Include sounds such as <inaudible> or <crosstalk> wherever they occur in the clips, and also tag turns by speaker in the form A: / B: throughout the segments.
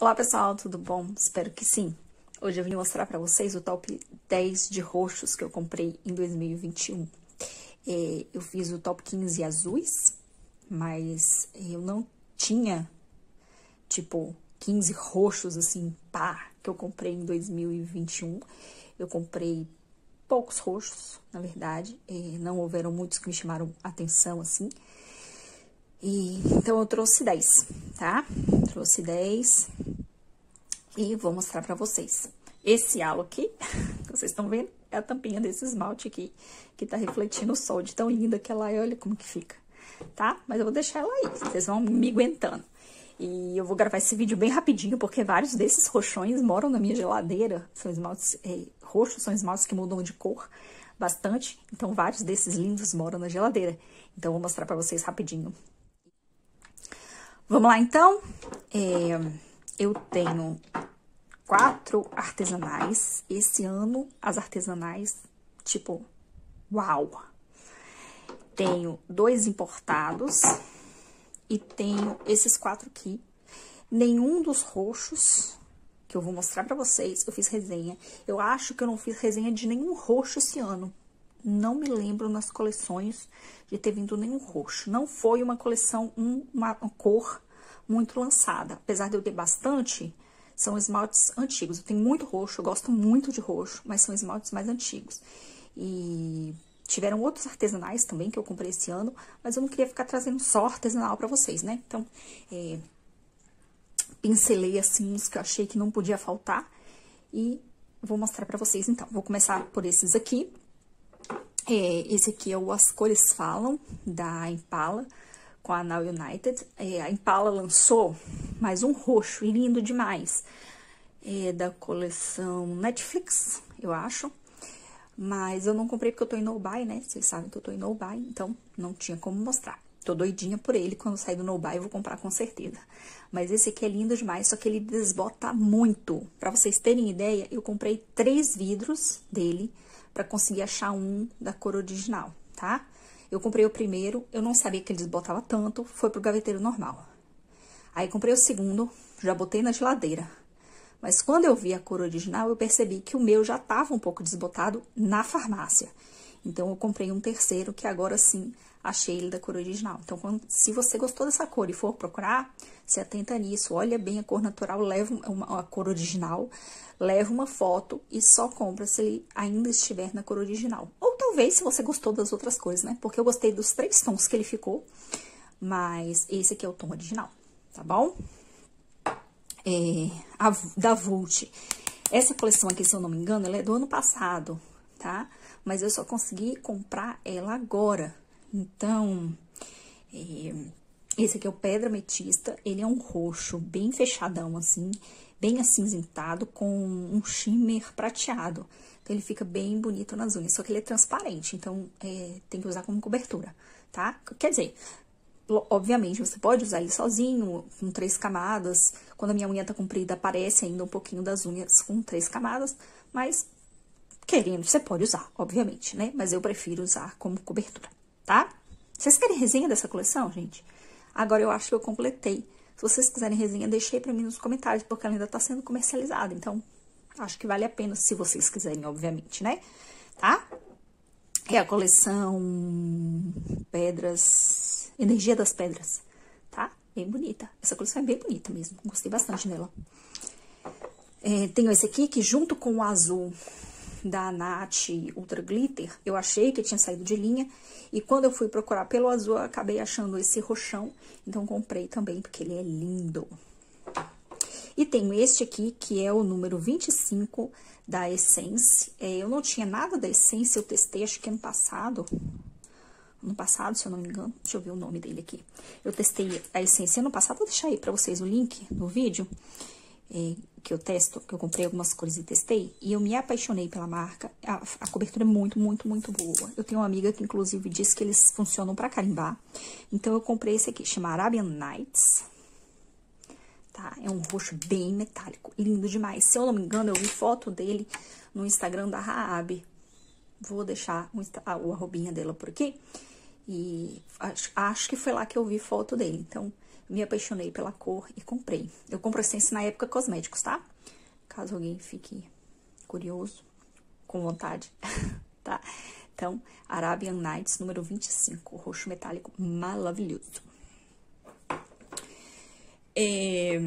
A: Olá pessoal, tudo bom? Espero que sim. Hoje eu vim mostrar para vocês o top 10 de roxos que eu comprei em 2021. É, eu fiz o top 15 azuis, mas eu não tinha, tipo, 15 roxos assim, pá, que eu comprei em 2021. Eu comprei poucos roxos, na verdade, é, não houveram muitos que me chamaram atenção assim. E, então eu trouxe 10, tá? Trouxe 10 e vou mostrar pra vocês. Esse halo aqui, <laughs> vocês estão vendo? É a tampinha desse esmalte aqui, que tá refletindo o sol de tão linda que ela é, olha como que fica, tá? Mas eu vou deixar ela aí, vocês vão me aguentando. E eu vou gravar esse vídeo bem rapidinho, porque vários desses roxões moram na minha geladeira. São esmaltes é, roxos, são esmaltes que mudam de cor bastante. Então, vários desses lindos moram na geladeira. Então, eu vou mostrar pra vocês rapidinho Vamos lá, então? É, eu tenho quatro artesanais. Esse ano, as artesanais, tipo, uau! Tenho dois importados e tenho esses quatro aqui. Nenhum dos roxos que eu vou mostrar pra vocês, eu fiz resenha. Eu acho que eu não fiz resenha de nenhum roxo esse ano não me lembro nas coleções de ter vindo nenhum roxo. Não foi uma coleção, um, uma, cor muito lançada. Apesar de eu ter bastante, são esmaltes antigos. Eu tenho muito roxo, eu gosto muito de roxo, mas são esmaltes mais antigos. E tiveram outros artesanais também que eu comprei esse ano, mas eu não queria ficar trazendo só artesanal para vocês, né? Então, é, pincelei assim uns que eu achei que não podia faltar e vou mostrar para vocês então. Vou começar por esses aqui. É, esse aqui é o As Cores Falam, da Impala, com a Now United. É, a Impala lançou mais um roxo, lindo demais, é, da coleção Netflix, eu acho. Mas eu não comprei porque eu tô em no-buy, né? Vocês sabem que eu tô em no-buy, então não tinha como mostrar. Tô doidinha por ele, quando sair do no-buy eu vou comprar com certeza. Mas esse aqui é lindo demais, só que ele desbota muito. Pra vocês terem ideia, eu comprei três vidros dele para conseguir achar um da cor original, tá? Eu comprei o primeiro, eu não sabia que eles botavam tanto, foi pro gaveteiro normal. Aí comprei o segundo, já botei na geladeira. Mas quando eu vi a cor original, eu percebi que o meu já estava um pouco desbotado na farmácia. Então, eu comprei um terceiro, que agora sim achei ele da cor original. Então, quando, se você gostou dessa cor e for procurar, se atenta nisso, olha bem a cor natural, leva uma, a cor original, leva uma foto e só compra se ele ainda estiver na cor original. Ou talvez se você gostou das outras cores, né? Porque eu gostei dos três tons que ele ficou, mas esse aqui é o tom original, tá bom? É, a, da Vult. Essa coleção aqui, se eu não me engano, ela é do ano passado, tá? Mas eu só consegui comprar ela agora, então, é, esse aqui é o Pedra Metista, ele é um roxo bem fechadão, assim, bem acinzentado, com um shimmer prateado. Então, ele fica bem bonito nas unhas, só que ele é transparente, então, é, tem que usar como cobertura, tá? Quer dizer, obviamente, você pode usar ele sozinho, com três camadas. Quando a minha unha tá comprida, aparece ainda um pouquinho das unhas com três camadas, mas querendo, você pode usar, obviamente, né? Mas eu prefiro usar como cobertura tá? Vocês querem resenha dessa coleção, gente? Agora eu acho que eu completei. Se vocês quiserem resenha, deixei pra mim nos comentários, porque ela ainda tá sendo comercializada. Então, acho que vale a pena, se vocês quiserem, obviamente, né? Tá? É a coleção Pedras... Energia das Pedras, tá? Bem bonita. Essa coleção é bem bonita mesmo. Gostei bastante dela. É, tenho esse aqui, que junto com o azul da Nath Ultra Glitter, eu achei que tinha saído de linha. E quando eu fui procurar pelo azul, eu acabei achando esse roxão. Então, comprei também, porque ele é lindo. E tenho este aqui, que é o número 25 da Essence. É, eu não tinha nada da Essence, eu testei, acho que ano passado. Ano passado, se eu não me engano. Deixa eu ver o nome dele aqui. Eu testei a Essence ano passado. Vou deixar aí pra vocês o link no vídeo é, que eu testo, que eu comprei algumas cores e testei, e eu me apaixonei pela marca. A, a, cobertura é muito, muito, muito boa. Eu tenho uma amiga que, inclusive, disse que eles funcionam para carimbar. Então, eu comprei esse aqui, chama Arabian Nights. Tá? É um roxo bem metálico, lindo demais. Se eu não me engano, eu vi foto dele no Instagram da Raab. Vou deixar o, o arrobinha dela por aqui. E acho, que foi lá que eu vi foto dele. Então, me apaixonei pela cor e comprei. Eu compro essência na época cosméticos, tá? Caso alguém fique curioso, com vontade, <laughs> tá? Então, Arabian Nights, número 25, roxo metálico maravilhoso. É,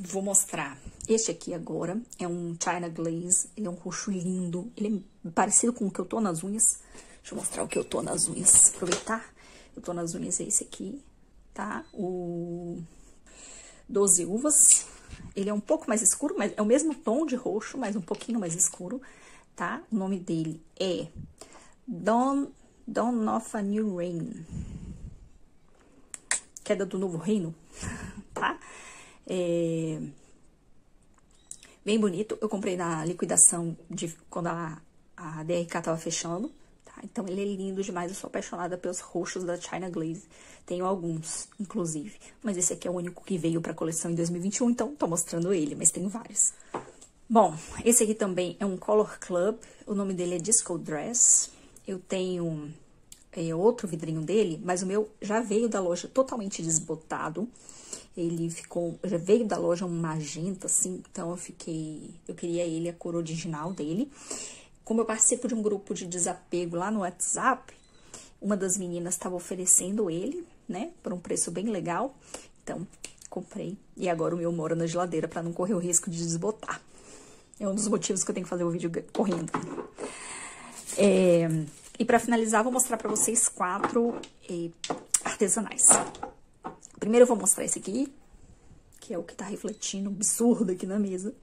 A: vou mostrar. Este aqui agora é um China Glaze, ele é um roxo lindo, ele é parecido com o que eu tô nas unhas. Deixa eu mostrar o que eu tô nas unhas, aproveitar. Eu tô nas unhas, é esse aqui, tá? O 12 uvas. Ele é um pouco mais escuro, mas é o mesmo tom de roxo, mas um pouquinho mais escuro, tá? O nome dele é Dawn, Dawn of a New Reign. Queda do Novo Reino, <laughs> tá? É... Bem bonito. Eu comprei na liquidação de quando a, a DRK tava fechando? Então ele é lindo demais. Eu sou apaixonada pelos roxos da China Glaze. Tenho alguns, inclusive. Mas esse aqui é o único que veio pra coleção em 2021, então tô mostrando ele, mas tenho vários. Bom, esse aqui também é um Color Club. O nome dele é Disco Dress. Eu tenho é, outro vidrinho dele, mas o meu já veio da loja totalmente desbotado. Ele ficou, já veio da loja um magenta, assim, então eu fiquei, eu queria ele, a cor original dele. Como eu participo de um grupo de desapego lá no WhatsApp, uma das meninas estava oferecendo ele, né, por um preço bem legal. Então, comprei. E agora o meu mora na geladeira para não correr o risco de desbotar. É um dos motivos que eu tenho que fazer o vídeo correndo. É, e para finalizar, vou mostrar para vocês quatro artesanais. Primeiro eu vou mostrar esse aqui, que é o que tá refletindo absurdo aqui na mesa.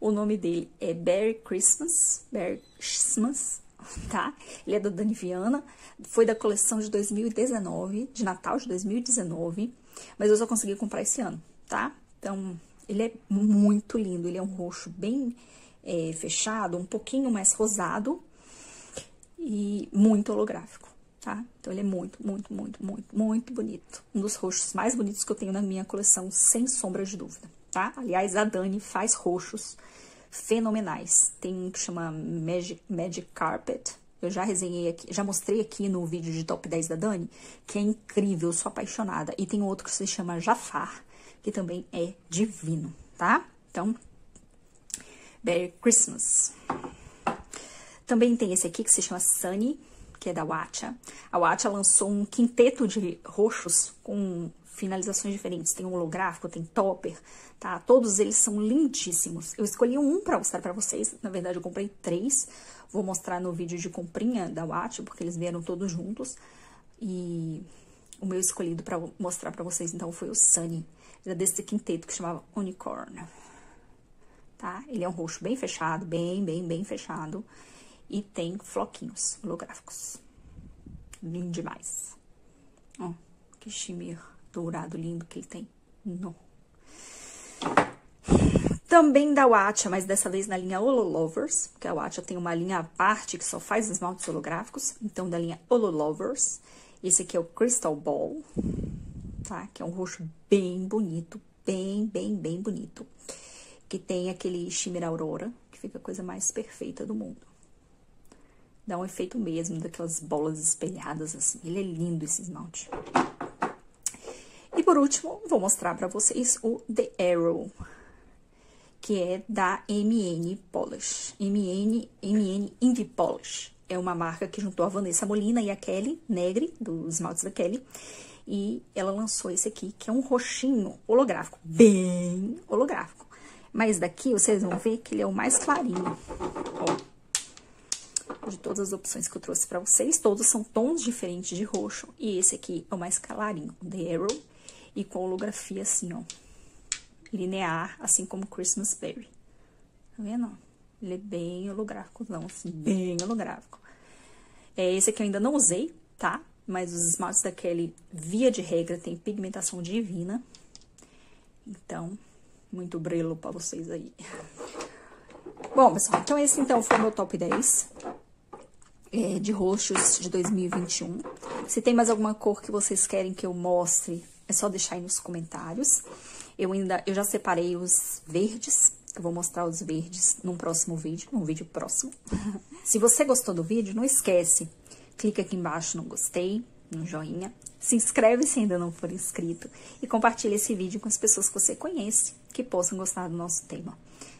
A: O nome dele é Berry Christmas, Berry Christmas, <laughs> tá? Ele é da Dani Viana, foi da coleção de 2019, de Natal de 2019, mas eu só consegui comprar esse ano, tá? Então, ele é muito lindo, ele é um roxo bem é, fechado, um pouquinho mais rosado, e muito holográfico, tá? Então, ele é muito, muito, muito, muito, muito bonito. Um dos roxos mais bonitos que eu tenho na minha coleção, sem sombra de dúvida, tá? Aliás, a Dani faz roxos fenomenais. Tem um que chama Magic, Magic Carpet, eu já resenhei aqui, já mostrei aqui no vídeo de top 10 da Dani, que é incrível, sou apaixonada. E tem outro que se chama Jafar, que também é divino, tá? Então, Merry Christmas. Também tem esse aqui que se chama Sunny, que é da Watcha. A Watcha lançou um quinteto de roxos com finalizações diferentes. Tem holográfico, tem topper, tá? Todos eles são lindíssimos. Eu escolhi um para mostrar para vocês. Na verdade, eu comprei três. Vou mostrar no vídeo de comprinha da Watch, porque eles vieram todos juntos. E o meu escolhido para mostrar para vocês, então, foi o Sunny. Era desse quinteto que chamava Unicorn. Tá? Ele é um roxo bem fechado, bem, bem, bem fechado e tem floquinhos holográficos. Lindo demais. Ó, que shimmer dourado lindo que ele tem. Não. Também da Watcha, mas dessa vez na linha Holo Lovers, porque a Watcha tem uma linha à parte que só faz esmaltes holográficos, então da linha Holo Lovers. Esse aqui é o Crystal Ball, tá? Que é um roxo bem bonito, bem, bem, bem bonito. Que tem aquele shimmer aurora, que fica a coisa mais perfeita do mundo. Dá um efeito mesmo daquelas bolas espelhadas assim. Ele é lindo esse esmalte. Por último, vou mostrar para vocês o The Arrow, que é da MN Polish. MN, MN Indie Polish. É uma marca que juntou a Vanessa Molina e a Kelly Negri, dos esmaltes da Kelly. E ela lançou esse aqui, que é um roxinho holográfico, bem holográfico. Mas daqui vocês vão ver que ele é o mais clarinho. Ó, de todas as opções que eu trouxe para vocês. Todos são tons diferentes de roxo. E esse aqui é o mais clarinho, The Arrow. E com holografia assim, ó. Linear, assim como Christmas Berry. Tá vendo? Ele é bem holográfico, não, assim, bem holográfico. É, esse aqui eu ainda não usei, tá? Mas os esmaltes da Kelly, via de regra, tem pigmentação divina. Então, muito brilho para vocês aí. Bom, pessoal, então esse então foi o meu top 10 é, de roxos de 2021. Se tem mais alguma cor que vocês querem que eu mostre, é só deixar aí nos comentários. Eu ainda, eu já separei os verdes, eu vou mostrar os verdes num próximo vídeo, num vídeo próximo. <laughs> Se você gostou do vídeo, não esquece, clica aqui embaixo no gostei, no joinha, Se inscreve se ainda não for inscrito e compartilhe esse vídeo com as pessoas que você conhece que possam gostar do nosso tema.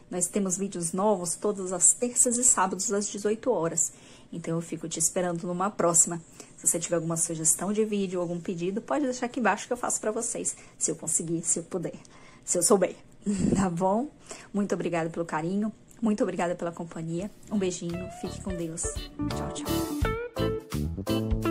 A: Nós temos vídeos novos todas as terças e sábados às 18 horas. Então eu fico te esperando numa próxima. Se você tiver alguma sugestão de vídeo, algum pedido, pode deixar aqui embaixo que eu faço para vocês, se eu conseguir, se eu puder, se eu souber, <laughs> tá bom? Muito obrigada pelo carinho, muito obrigada pela companhia. Um beijinho, fique com Deus. Tchau, tchau.